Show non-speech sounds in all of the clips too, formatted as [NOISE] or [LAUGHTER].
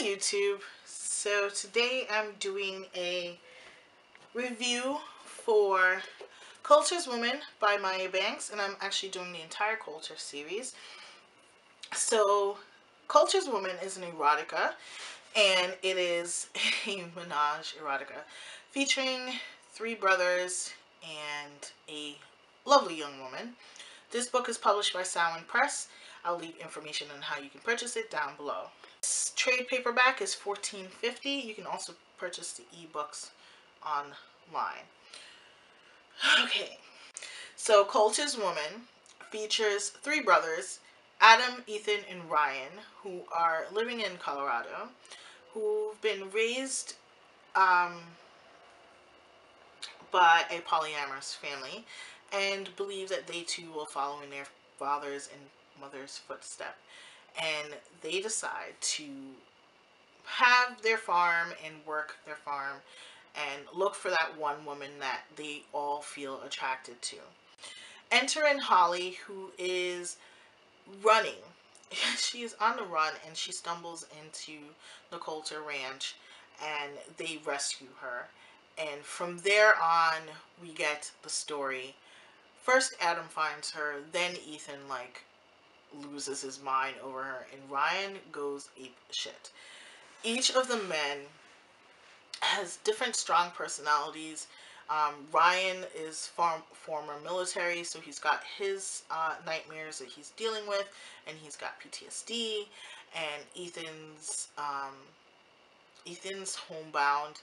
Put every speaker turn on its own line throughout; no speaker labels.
YouTube. So today I'm doing a review for Colters' Woman by Maya Banks and I'm actually doing the entire Colter series. So Colters' Woman is an erotica and it is a [LAUGHS] menage erotica featuring three brothers and a lovely young woman. This book is published by Samhain Press. I'll leave information on how you can purchase it down below. Trade paperback is $14.50. You can also purchase the ebooks online. Okay, so Colters' Woman features three brothers, Adam, Ethan, and Ryan, who are living in Colorado, who've been raised um, by a polyamorous family and believe that they too will follow in their father's and mother's footstep. And they decide to have their farm and work their farm and look for that one woman that they all feel attracted to. Enter in Holly, who is running. [LAUGHS] she is on the run and she stumbles into the Colter Ranch and they rescue her. And from there on, we get the story first Adam finds her, then Ethan like loses his mind over her, and Ryan goes ape shit. Each of the men has different strong personalities. Um, Ryan is former military, so he's got his uh, nightmares that he's dealing with, and he's got PTSD. And Ethan's um, Ethan's homebound,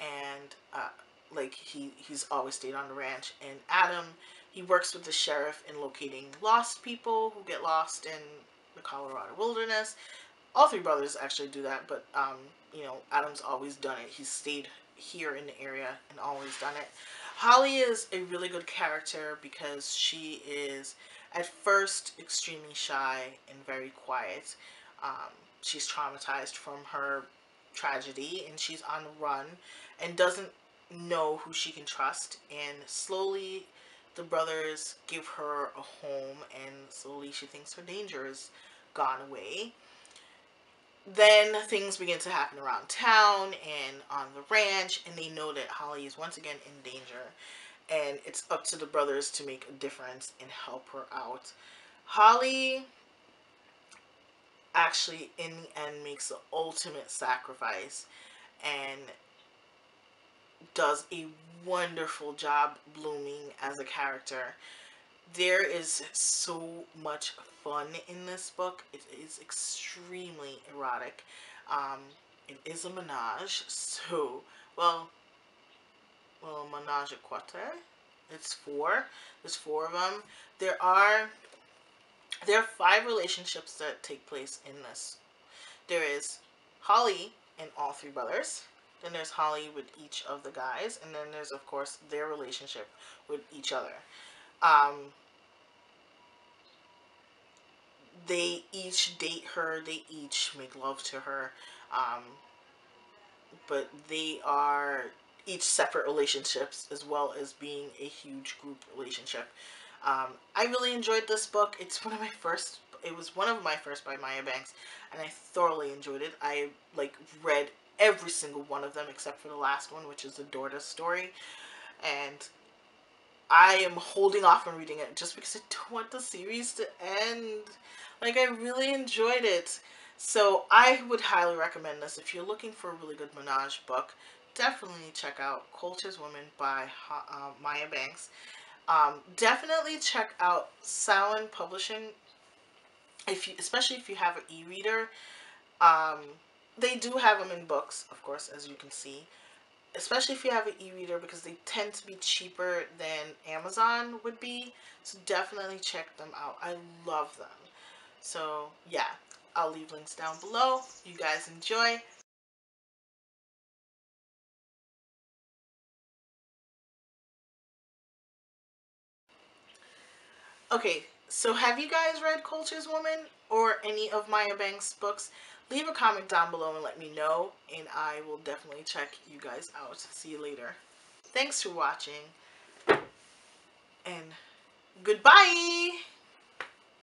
and uh, like he he's always stayed on the ranch. And Adam he works with the sheriff in locating lost people who get lost in the Colorado wilderness. All three brothers actually do that, but um, you know, Adam's always done it. He's stayed here in the area and always done it. Holly is a really good character because she is at first extremely shy and very quiet. Um, she's traumatized from her tragedy and she's on the run and doesn't know who she can trust and slowly the brothers give her a home and slowly she thinks her danger is gone away. Then things begin to happen around town and on the ranch and they know that Holly is once again in danger and it's up to the brothers to make a difference and help her out. Holly actually in the end makes the ultimate sacrifice and does a wonderful job blooming as a character. There is so much fun in this book. It is extremely erotic. Um, it is a menage, so, well, well, menage a quatre. It's four. There's four of them. There are, there are five relationships that take place in this. There is Holly and all three brothers. Then there's Holly with each of the guys. And then there's, of course, their relationship with each other. Um, they each date her. They each make love to her. Um, but they are each separate relationships as well as being a huge group relationship. Um, I really enjoyed this book. It's one of my first, it was one of my first by Maya Banks, and I thoroughly enjoyed it. I, like, read every single one of them except for the last one, which is the Dorda story. And I am holding off on reading it just because I don't want the series to end. Like, I really enjoyed it. So I would highly recommend this. If you're looking for a really good menage book, definitely check out Colters' Woman by uh, Maya Banks. Um, definitely check out Samhain Publishing, if you, especially if you have an e-reader. Um, they do have them in books, of course, as you can see. Especially if you have an e-reader because they tend to be cheaper than Amazon would be. So definitely check them out. I love them. So yeah, I'll leave links down below. You guys enjoy. Okay, so have you guys read Colters' Woman or any of Maya Banks' books? Leave a comment down below and let me know and I will definitely check you guys out. See you later. Thanks for watching and goodbye!